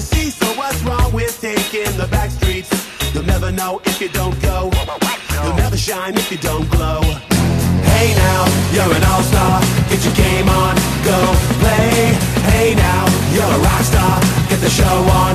to see. So what's wrong with taking the back streets? You'll never know if you don't go. You'll never shine if you don't glow. Hey now, you're an all-star. Get your game on, go play. Hey now, you're a rock star. Get the show on,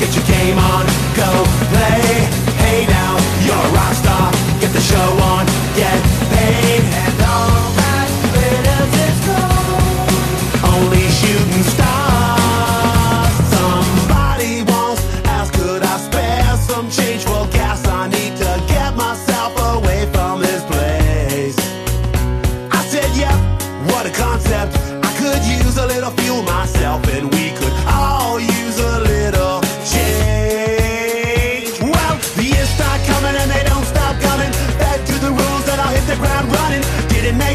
Get your game on,